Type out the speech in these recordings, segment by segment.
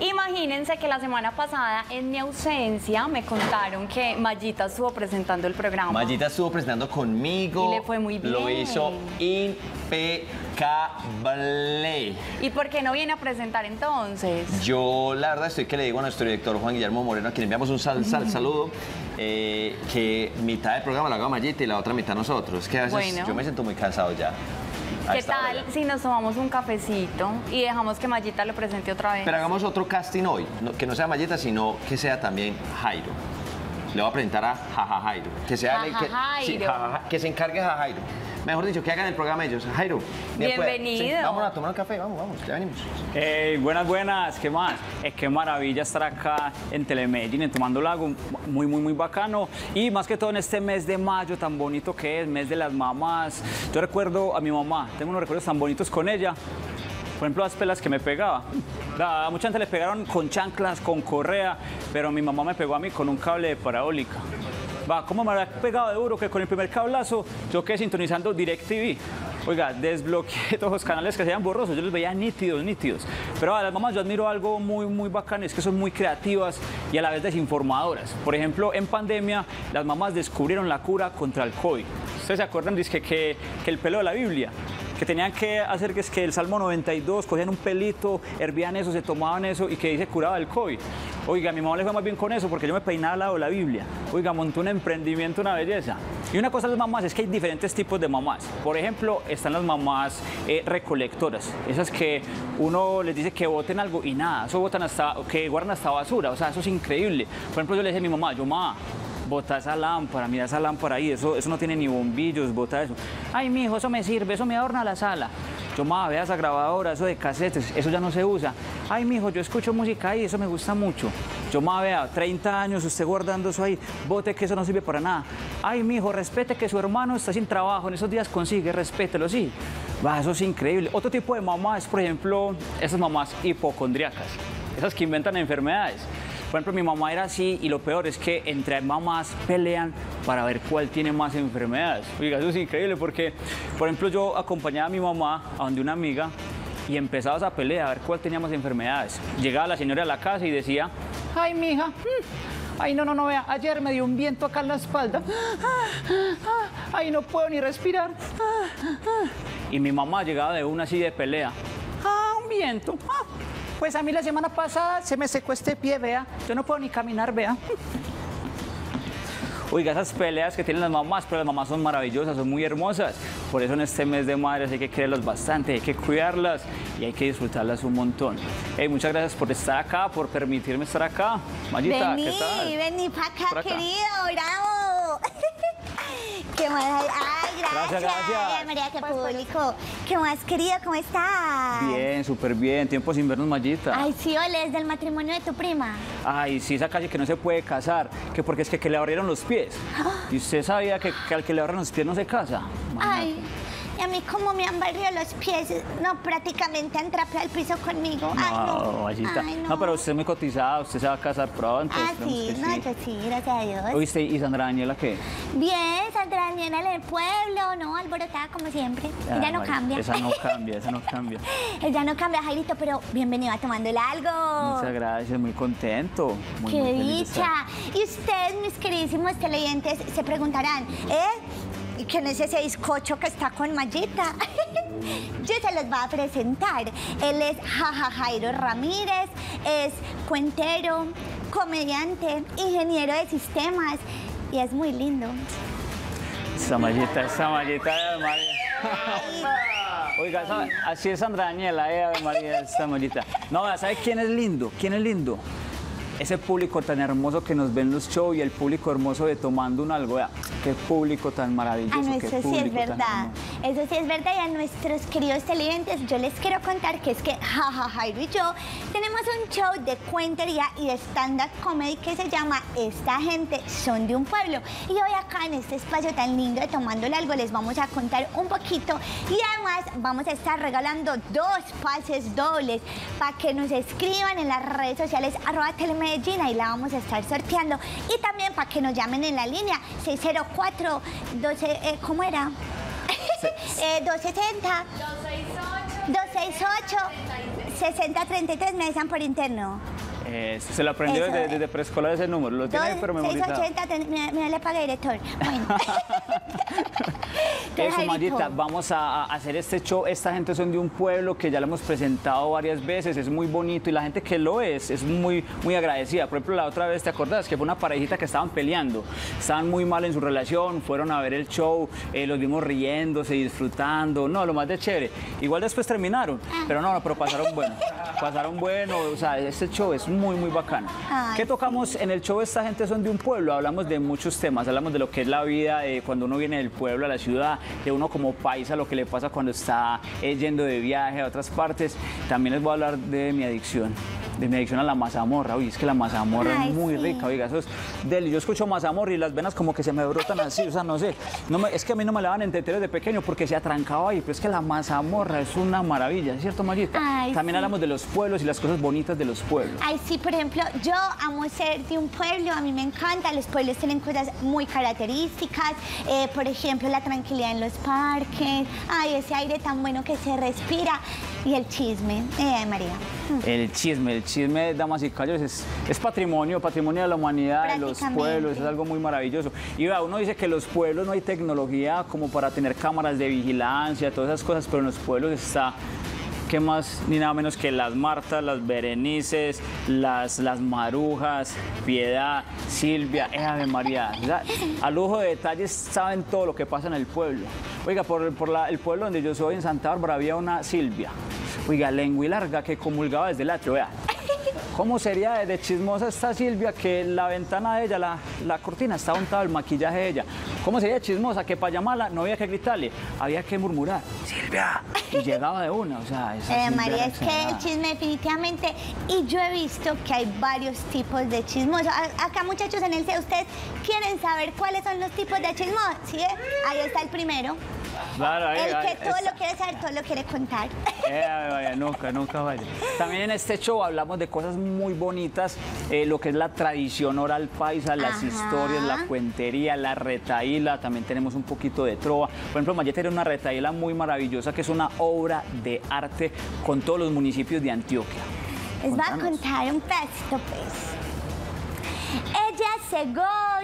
Imagínense que la semana pasada, en mi ausencia, me contaron que Mayita estuvo presentando el programa. Mayita estuvo presentando conmigo. Y le fue muy Lo bien. hizo impecable. ¿Y por qué no viene a presentar entonces? Yo la verdad estoy que le digo a nuestro director Juan Guillermo Moreno, a quien enviamos un sal, sal- saludo, eh, que mitad del programa la haga Mayita y la otra mitad nosotros. Que a veces Bueno. yo me siento muy cansado ya. ¿Qué tal si nos tomamos un cafecito y dejamos que Mayita lo presente otra vez? Pero hagamos otro casting hoy, que no sea Mayeta, sino que sea también Jairo. Le voy a presentar a Jaja Jairo. Que sea el que, sí. Jaja- que se encargue Jaja Jairo. Mejor dicho, que hagan el programa ellos. Jairo. Bienvenido. Sí, vamos a tomar un café, vamos, vamos, ya venimos. Hey, buenas, buenas, ¿qué más? Eh, qué maravilla estar acá en Telemedellín, en Tomando Lago, muy, muy, muy bacano. Y más que todo en este mes de mayo tan bonito que es, mes de las mamás. Yo recuerdo a mi mamá, tengo unos recuerdos tan bonitos con ella. Por ejemplo, las pelas que me pegaba. A mucha gente le pegaron con chanclas, con correa, pero mi mamá me pegó a mí con un cable de parabólica. Va, ¿cómo me había pegado de duro que con el primer cablazo yo quedé sintonizando DirecTV? Oiga, desbloqueé todos los canales que se veían borrosos, yo los veía nítidos, nítidos. Pero a las mamás yo admiro algo muy, muy bacano, es que son muy creativas y a la vez desinformadoras. Por ejemplo, en pandemia, las mamás descubrieron la cura contra el COVID. ¿Ustedes se acuerdan? Dice que el pelo de la Biblia que tenían que hacer que es que el Salmo 92, cogían un pelito, hervían eso, se tomaban eso y que dice curaba el COVID. Oiga, mi mamá le fue más bien con eso porque yo me peinaba al lado la Biblia. Oiga, montó un emprendimiento, una belleza. Y una cosa de las mamás es que hay diferentes tipos de mamás. Por ejemplo, están las mamás eh, recolectoras, esas que uno les dice que voten algo y nada, eso votan hasta, que guardan hasta basura, o sea, eso es increíble. Por ejemplo, yo le dije a mi mamá, yo, mamá, bota esa lámpara, mira esa lámpara ahí, eso, eso no tiene ni bombillos, bota eso. Ay, mijo, eso me sirve, eso me adorna la sala. Yo, ma, vea esa grabadora, eso de casetes, eso ya no se usa. Ay, mijo, yo escucho música ahí, eso me gusta mucho. Yo, ma, vea, 30 años usted guardando eso ahí, bote que eso no sirve para nada. Ay, mijo, respete que su hermano está sin trabajo, en esos días consigue, respételo, sí. Va, eso es increíble. Otro tipo de mamá es, por ejemplo, esas mamás hipocondriacas, esas que inventan enfermedades. Por ejemplo, mi mamá era así y lo peor es que entre mamás pelean para ver cuál tiene más enfermedades. Oiga, eso es increíble porque, por ejemplo, yo acompañaba a mi mamá a donde una amiga y empezaba esa pelea a ver cuál tenía más enfermedades. Llegaba la señora a la casa y decía, ay, mija, mm, ay, no, no, no, vea, ayer me dio un viento acá en la espalda. Ay, no puedo ni respirar. Ah, ah". Y mi mamá llegaba de una así de pelea. Ah, un viento. Ah, Pues a mí la semana pasada se me secó este pie, vea. Yo no puedo ni caminar, vea. Oiga, esas peleas que tienen las mamás, pero las mamás son maravillosas, son muy hermosas. Por eso en este mes de madres hay que quererlas bastante, hay que cuidarlas y hay que disfrutarlas un montón. Hey, muchas gracias por estar acá, por permitirme estar acá. Mayita, Vení, ¿qué tal? vení para acá, querido, bravo. Ay, gracias. Gracias, gracias. Ay, María, qué público. ¿Qué más, querido? ¿Cómo estás? Bien, súper bien. Tiempo sin vernos, Mayita. Ay, sí, oles del matrimonio de tu prima. Ay, sí, esa calle que no se puede casar, que porque es que, que le abrieron los pies. Y usted sabía que, que al que le abran los pies no se casa. Ay, y a mí como me han barrido los pies, no, prácticamente han trapeado el piso conmigo. Ay, no. No, Mayita. Ay, no. pero usted es muy cotizada, usted se va a casar pronto. Ah, sí, no, yo sí, gracias a Dios. ¿Oíste? ¿Y Sandra Daniela qué? Bien, Sandra Daniela en el pueblo, ¿no? Alborotada como siempre. Ella Ah, no May- cambia. Esa no cambia, esa no cambia. Ella no cambia, Jairito, pero bienvenido a Tomándole Algo. Muchas gracias, muy contento. Muy, ¡Qué muy dicha! Y ustedes, mis queridísimos televidentes, se preguntarán, ¿eh? ¿Y quién es ese bizcocho que está con Mayita? Yo se los voy a presentar. Él es Jaja Jairo Ramírez, es cuentero, comediante, ingeniero de sistemas y es muy lindo. Esa mallita, esa mallita de María. Oiga, esa- así es Sandra Daniela, eh, María, esta mallita. No, ¿sabe quién es lindo? ¿Quién es lindo? Ese público tan hermoso que nos ve en los shows y el público hermoso de Tomando un Algo. Qué público tan maravilloso. Ah, no, eso sí es verdad. Eso sí es verdad. Y a nuestros queridos televidentes, yo les quiero contar que es que Jaja Jairo y yo tenemos un show de cuentería y de stand-up comedy que se llama Esta gente son de un pueblo. Y hoy acá en este espacio tan lindo de Tomándole Algo les vamos a contar un poquito. Y además vamos a estar regalando dos pases dobles para que nos escriban en las redes sociales arroba telemedellín. Ahí la vamos a estar sorteando. Y también para que nos llamen en la línea 604 12, eh, ¿cómo era? eh, 260 268 6033 me avisan por interno. Eh, se lo aprendió desde, desde preescolar ese número, lo tiene pero memorizado. 680, ten- mira, mira, le pagué director. Bueno. Eso, Mayita, vamos a, a hacer este show. Esta gente son de un pueblo que ya lo hemos presentado varias veces, es muy bonito y la gente que lo es es muy, muy agradecida. Por ejemplo, la otra vez, ¿te acordás? Que fue una parejita que estaban peleando, estaban muy mal en su relación, fueron a ver el show, eh, los vimos riéndose, disfrutando, no, lo más de chévere. Igual después terminaron, pero no, no, pero pasaron bueno, pasaron bueno, o sea, este show es muy, muy bacano. Ay, ¿Qué tocamos en el show? Esta gente son de un pueblo, hablamos de muchos temas, hablamos de lo que es la vida, de cuando uno viene del pueblo a la ciudad, de uno como paisa, lo que le pasa cuando está eh, yendo de viaje a otras partes. También les voy a hablar de mi adicción, de mi adicción a la mazamorra. Uy, es que la mazamorra Ay, es muy sí. rica, oiga, eso es deli. Yo escucho mazamorra y las venas como que se me brotan así, o sea, no sé. No me- es que a mí no me la van a entender de pequeño porque se atrancaba ahí, pero es que la mazamorra es una maravilla, ¿es cierto, Mayita? Ay, También sí. hablamos de los pueblos y las cosas bonitas de los pueblos. Ay, sí, por ejemplo, yo amo ser de un pueblo, a mí me encanta, los pueblos tienen cosas muy características, eh, por ejemplo, la tranquilidad en los parques, ay, ese aire tan bueno que se respira y el chisme, eh, María. El chisme, el chisme, damas y caballeros, es, es patrimonio, patrimonio de la humanidad, de los pueblos, es algo muy maravilloso. Y vea, uno dice que en los pueblos no hay tecnología como para tener cámaras de vigilancia, todas esas cosas, pero en los pueblos está, ¿qué más? Ni nada menos que las Martas, las Berenices, las, las Marujas, Piedad, Silvia, eh, Ave María. A lujo de detalles saben todo lo que pasa en el pueblo. Oiga, por, por la- el pueblo donde yo soy, en Santa Bárbara, había una Silvia. Oiga, lengua y larga que comulgaba desde el atrio, vea. ¿Cómo sería de- chismosa esta Silvia que la ventana de ella, la, la cortina, estaba untado el maquillaje de ella? ¿Cómo sería de chismosa que para llamarla no había que gritarle, había que murmurar, Silvia, y llegaba de una, o sea, esa Eh, María, es que el chisme definitivamente, y yo he visto que hay varios tipos de chismosos. Acá muchachos en el CE, ¿ustedes quieren saber cuáles son los tipos de chismos? ¿Sí? Ahí está el primero. Claro, ahí, El que todo lo quiere saber, todo lo quiere contar. Eh, vaya, nunca, nunca vaya. También en este show hablamos de cosas muy bonitas, eh, lo que es la tradición oral paisa, las Ajá. historias, la cuentería, la retaíla, también tenemos un poquito de trova. Por ejemplo, Mayete tiene una retaíla muy maravillosa que es una obra de arte con todos los municipios de Antioquia. Les voy a contar un pedacito, pues. Ella se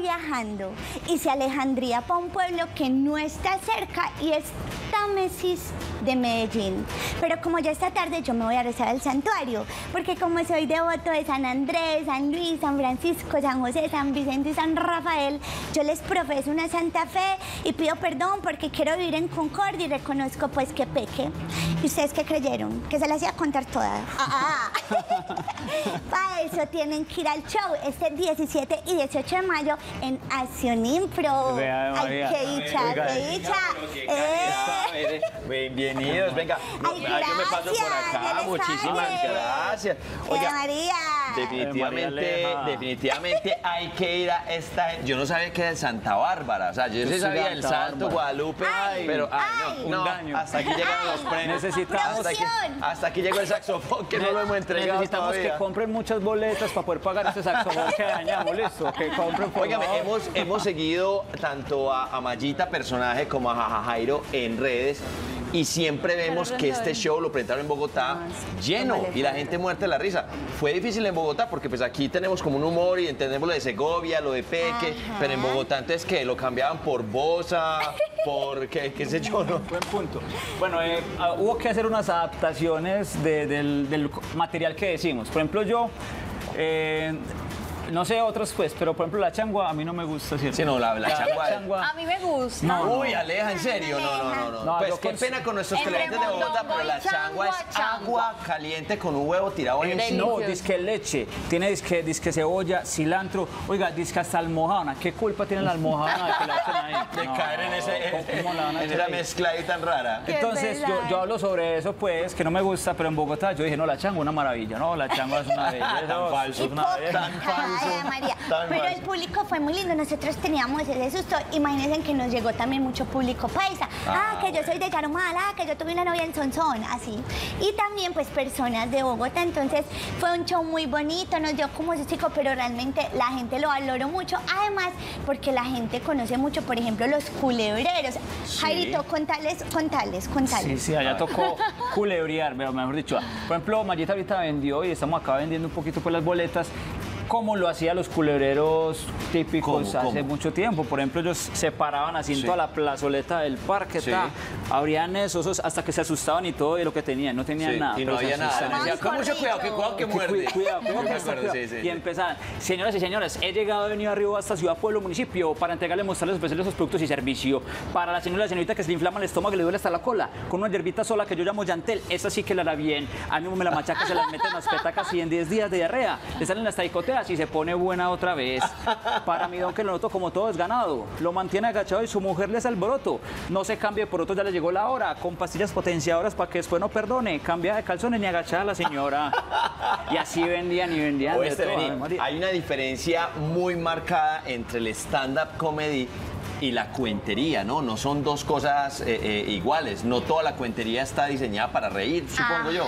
viajando. Y se alejandría para un pueblo que no está cerca y es Támesis de Medellín. Pero como ya esta tarde yo me voy a rezar al santuario, porque como soy devoto de San Andrés, San Luis, San Francisco, San José, San Vicente y San Rafael, yo les profeso una santa fe y pido perdón porque quiero vivir en concordia y reconozco pues que peque. ¿Y ustedes qué creyeron? Que se las iba a contar todas. Ah, Para eso tienen que ir al show este 17 y 18 de mayo en Acción Impro. Vea, Ay, qué dicha, qué dicha. Eh, Bienvenidos, venga. No, Ay, ah, yo me paso por acá. Muchísimas sabe. gracias. eh, Oiga, María. definitivamente, María Aleja. definitivamente hay que ir a esta. Yo no sabía que era de Santa Bárbara. O sea, yo, Yo sí sabía Santa Santo Bárbara. Guadalupe. Ay, pero ay, ay. no, no, Un daño. hasta aquí llegaron los premios. Necesitamos- hasta aquí, hasta aquí llegó el saxofón que no lo hemos entregado Necesitamos todavía. que compren muchas boletas para poder pagar este saxofón que dañamos, listo, que compren por favor. hemos, hemos seguido tanto a, a Mayita, personaje, como a Jaja Jairo en redes. Y siempre vemos que este show lo presentaron en Bogotá lleno y la gente muerta de la risa. Fue difícil en Bogotá porque pues aquí tenemos como un humor y entendemos lo de Segovia, lo de Peque, Ajá. pero en Bogotá entonces que lo cambiaban por Bosa, por qué, qué sé yo, ¿no? Buen punto. Bueno, eh, ah, hubo que hacer unas adaptaciones de- del, del material que decimos. Por ejemplo, yo, eh, no sé otros pues, pero por ejemplo la changua a mí no me gusta, ¿cierto? Sí, no, la- la changua- A mí me gusta. No, no. Uy, Aleja, en serio, no, no, no, no. No, pues qué pena con nuestros clientes de Bogotá, pero la changua es changua, agua caliente con un huevo tirado en Eh, No, disque leche, tiene disque, disque cebolla, cilantro, oiga, disque hasta almohadana. ¿Qué culpa tiene la almohadana de que la echen ahí? de No, caer en, ese, ¿cómo- la van a en esa ahí? mezcla ahí tan rara. Qué Entonces yo, hablo sobre eso, pues, que no me gusta, pero en Bogotá yo dije, no, la changua una maravilla, no, la changua es una belleza. Tan falso. es una belleza. Tan falso. Ay, María. Tan Pero mal. el público fue muy lindo. Nosotros teníamos ese susto. Imagínense que nos llegó también mucho público paisa. Ah, Ah, que yo soy de Yarumal, ah, que yo tuve una novia en Sonsón, así. Y también, pues, personas de Bogotá. Entonces, fue un show muy bonito. Nos dio como su chico, pero realmente la gente lo valoró mucho. Además, porque la gente conoce mucho, por ejemplo, los culebreros. Jairito, contales, contales, contales. Sí, sí, allá tocó culebrear, pero mejor dicho. Por ejemplo, Mayita ahorita vendió y estamos acá vendiendo un poquito pues las boletas. Como lo hacían los culebreros típicos ¿Cómo, hace cómo? mucho tiempo. Por ejemplo, ellos se paraban así en Sí. toda la plazoleta del parque, Sí. ta, abrían esos esos, hasta que se asustaban y todo de lo que tenían. No tenían Sí, nada. y no había nada. con mucho cuidado, que cuidado que Que muerde. cuida- Cuidado, cuidado, que. Y empezaban, señoras y señores, he llegado, he venido arriba hasta Ciudad Pueblo, municipio, para entregarle, mostrarles, ofrecerles sus productos y servicio. Para la señora y la señorita que se le inflama el estómago y le duele hasta la cola, con una hierbita sola que yo llamo Yantel, esa sí que la hará bien. A mí me la machaca, se las mete en las petacas y en 10 días de diarrea le salen las taicoteas y se pone buena otra vez. Para mí, don que lo noto como todo es ganado, lo mantiene agachado y su mujer le es alboroto. No se cambie por otro, ya le llegó la hora, con pastillas potenciadoras para que después no perdone. Cambia de calzones ni agachada la señora. Y así vendían y vendían. de todo, hay una diferencia muy marcada entre el stand-up comedy y la cuentería, ¿no? No son dos cosas eh, eh, iguales. No toda la cuentería está diseñada para reír, supongo yo.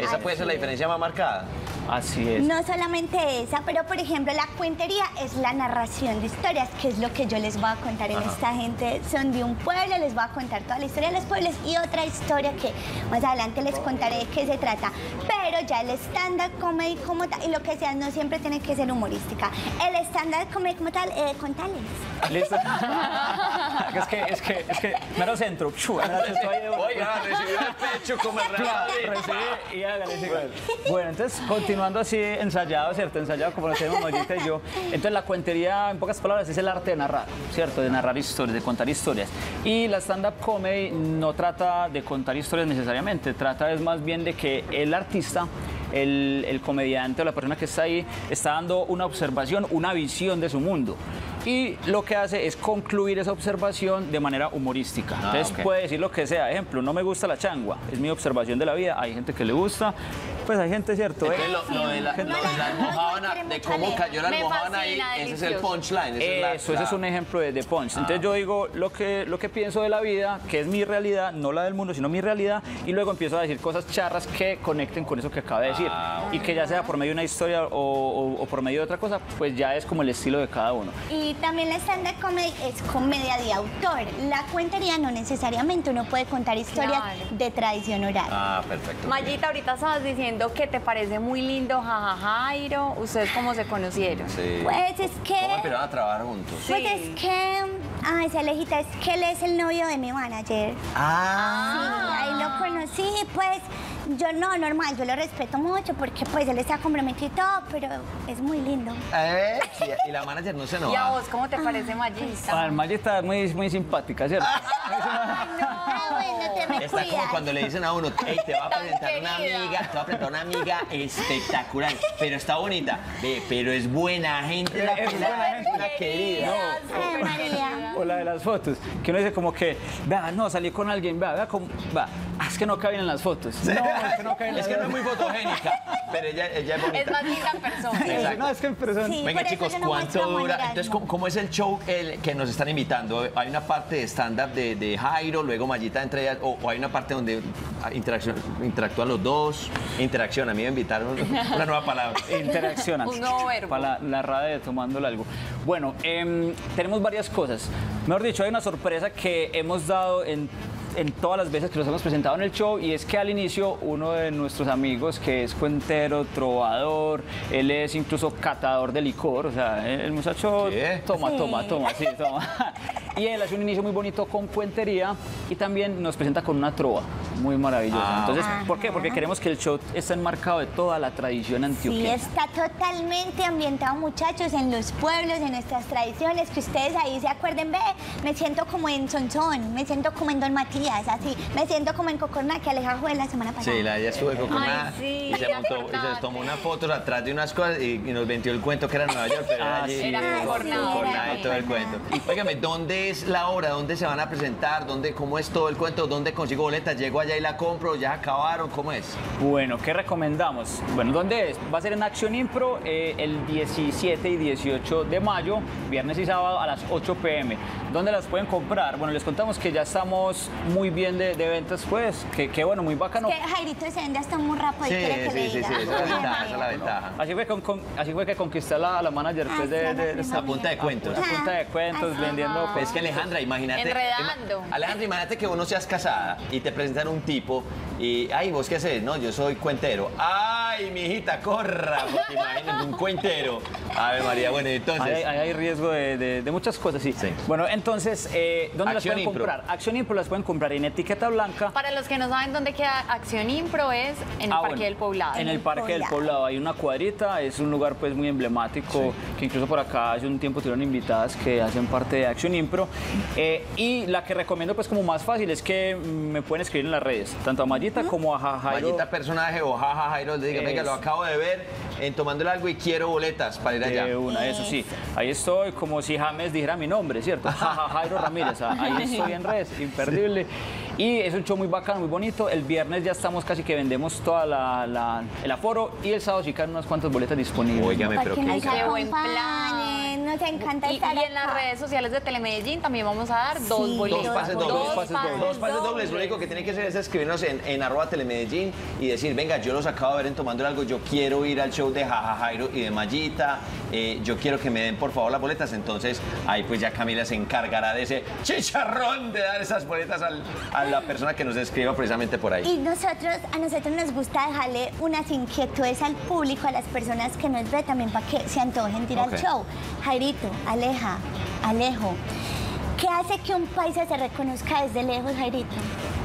Esa puede ser la diferencia más marcada. Así es. No solamente esa, pero por ejemplo la cuentería es la narración de historias, que es lo que yo les voy a contar en esta gente. Son de un pueblo, les voy a contar toda la historia de los pueblos y otra historia que más adelante les contaré de qué se trata. Pero ya el stand-up comedy como tal, y lo que sea, no siempre tiene que ser humorística. El stand-up comedy como tal, eh, contales. ¿Listo? es que, es que, es que, mero centro. Oiga, recibió el pecho como el y hágale. Bueno, entonces, continuando así, ensayado, ¿cierto? Ensayado como lo tenemos Mayita y yo. Entonces, la cuentería, en pocas palabras, es el arte de narrar, ¿cierto? De narrar historias, de contar historias. Y la stand-up comedy no trata de contar historias necesariamente, trata es más bien de que el artista el, el comediante o la persona que está ahí está dando una observación, una visión de su mundo. Y lo que hace es concluir esa observación de manera humorística. Entonces ok. puede decir lo que sea. Ejemplo, no me gusta la changua, es mi observación de la vida. Hay gente que le gusta, pues hay gente, ¿cierto? Entonces, lo, lo de la, lo de la quiere de cómo cayó la Me almojábana ahí, ese es el punchline. esa es la- Eso, ese es un ejemplo de, de punch. Entonces yo digo lo que, lo que pienso de la vida, que es mi realidad, no la del mundo, sino mi realidad, y luego empiezo a decir cosas charras que conecten con eso que acabo de decir. Y que ya sea por medio de una historia o, o- o por medio de otra cosa, pues ya es como el estilo de cada uno. Y también la stand-up comedy es comedia de autor. La cuentería no necesariamente uno puede contar historias Claro. de tradición oral. Ah, perfecto. Mayita, ahorita estabas diciendo que te parece muy lindo Jaja Jairo. ¿Ustedes cómo se conocieron? Sí. Pues es que... ¿Cómo empezaron a trabajar juntos? Pues Sí. es que... Ay, esa lejita, es que él es el novio de mi manager. Ah. Sí, ahí lo conocí, pues yo no, normal, yo lo respeto mucho porque pues él está comprometido y todo, pero es muy lindo. Eh, sí, y la manager no se ¿Y a enoja. vos cómo te parece Mayita? Ah, Maya está muy, muy simpática, ¿cierto? Ah, Está como cuando le dicen a uno, hey, te va a presentar una amiga, te va a presentar una amiga espectacular, pero está bonita, ve, pero es buena gente, la Es buena gente. Una querida. Ay, María. O la de las fotos, que uno dice como que, vea, no, salí con alguien, vea, vea cómo, va, ah, es que no caben en las fotos. No, es que no caben en Es que no es muy fotogénica, pero ella, ella es bonita. Es más linda en persona. Exacto. No, es que en persona. Sí. Venga chicos, no ¿cuánto dura? Entonces, no. ¿cómo, cómo es el show el que nos están invitando? Hay una parte de stand-up de, de Jairo, luego Mayita entre ellas, o, o hay una parte donde interacción, interactúan los dos. Interacción, a mí me invitaron una nueva palabra. interaccionan. Un nuevo verbo. Para la, la radio de tomándole algo. Bueno, em, tenemos varias cosas. Mejor dicho, hay una sorpresa que hemos dado en, en todas las veces que nos hemos presentado en el show y es que al inicio uno de nuestros amigos que es cuentero, trovador, él es incluso catador de licor, o sea, el, el muchacho ¿Qué? toma, Sí. toma, toma, sí, toma. Y él hace un inicio muy bonito con cuentería y también nos presenta con una trova muy maravillosa. Ah, Entonces. ¿por qué? Porque queremos que el show esté enmarcado de toda la tradición Sí, antioqueña. está totalmente ambientado, muchachos, en los pueblos, en nuestras tradiciones, que ustedes ahí se acuerden, ve, me siento como en Sonsón, me siento como en Don Matías, así, me siento como en Cocorná, que Aleja fue la semana pasada. Sí, la ella estuvo de Coconá Ay, sí, y, se montó, y se tomó unas fotos atrás de unas cosas y, y nos vendió el cuento que era en Nueva York, pero era Ah, allí. sí, era en Cocorná. Cocorná y todo el cuento. Óigame, ¿dónde es la hora? ¿Dónde se van a presentar? ¿Dónde, ¿Cómo es todo el cuento? ¿Dónde consigo boletas? ¿Llego allá? y la compro, ya acabaron, ¿cómo es? Bueno, ¿qué recomendamos? Bueno, ¿dónde es? Va a ser en Acción Impro eh, el 17 y 18 de mayo, viernes y sábado a las 8 pm. ¿Dónde las pueden comprar? Bueno, les contamos que ya estamos muy bien de, de ventas, pues, que, que bueno, muy bacano. Que Jairito se vende hasta muy rápido y Sí, quiere que sí, le sí, diga. sí, esa es la ventaja, esa es la ventaja. Así fue, con- con- así fue que conquisté a la, a la manager pues, de, Ah, de- de esta A punta de cuentos. a punta de cuentos, vendiendo. Pues es que Alejandra, imagínate. Enredando. Alejandra, imagínate que vos no seas casada y te presentan un tipo y, ay, ¿vos qué haces? No, yo soy cuentero. Ay, mi hijita, corra, porque imagínate un cuentero. A ver, María, bueno, entonces. Ahí, ahí hay riesgo de, de- de muchas cosas, sí. Sí. Bueno, entonces, eh, ¿dónde las Acción pueden Impro. comprar? Acción Impro las pueden comprar en etiqueta blanca. Para los que no saben dónde queda Acción Impro es en el Ah, Parque bueno, del Poblado. En el Parque del Poblado. Hay una cuadrita, es un lugar pues muy emblemático, que incluso por acá hace un tiempo tuvieron invitadas que hacen parte de Action Impro. Eh, y la que recomiendo pues como más fácil es que me pueden escribir en las redes, tanto a Mayita como a Ja- Jairo. Mallita personaje o jaja Jairo, le diga, venga, lo acabo de ver en Tomándole algo y quiero boletas para ir allá. De una, eso sí. Ahí estoy como si James dijera mi nombre, ¿cierto? Jaja, Jairo Ramírez. ah, Ahí estoy en redes, imperdible. Y es un show muy bacano, muy bonito. El viernes ya estamos casi que vendemos toda la, la- el aforo y el sábado sí quedan unas cuantas boletas disponibles. Óigame, pero que qué Qué buen acompañen, nos encanta Y, estar y en las redes sociales de Telemedellín también vamos a dar dos boletos. Dos pases dobles. Dos pases dobles. Dos pases dobles. Lo único que tienen que hacer es escribirnos en, en arroba telemedellín y decir, venga, yo los acabo de ver en Tomando algo, yo quiero ir al show de Jaja Jairo y de Mayita, eh, yo quiero que me den por favor las boletas. Entonces ahí pues ya Camila se encargará de ese chicharrón de dar esas boletas al- a la persona que nos escriba precisamente por ahí. Y nosotros, a nosotros nos gusta dejarle unas inquietudes al público, a las personas que nos ven también para que se antojen de ir Ok. al show. Jairito, Aleja, Alejo, ¿qué hace que un paisa se reconozca desde lejos, Jairito?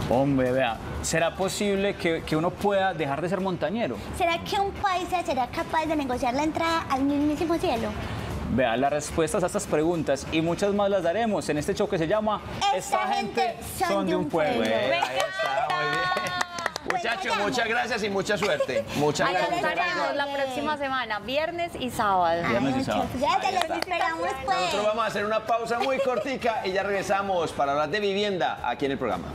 Hombre, vea, ¿será posible que, que uno pueda dejar de ser montañero? ¿Será que un paisa será capaz de negociar la entrada al mismísimo cielo? Vea, las respuestas a estas preguntas y muchas más las daremos en este show que se llama Esta gente son de un pueblo. Bueno, Me ahí está, muy bien. Muchachos, muchas gracias y mucha suerte. Muchas Ahí gracias. estaremos la próxima semana, viernes y sábado. Viernes y sábado. muchas gracias, los esperamos pues. Nosotros vamos a hacer una pausa muy cortica y ya regresamos para hablar de vivienda aquí en el programa.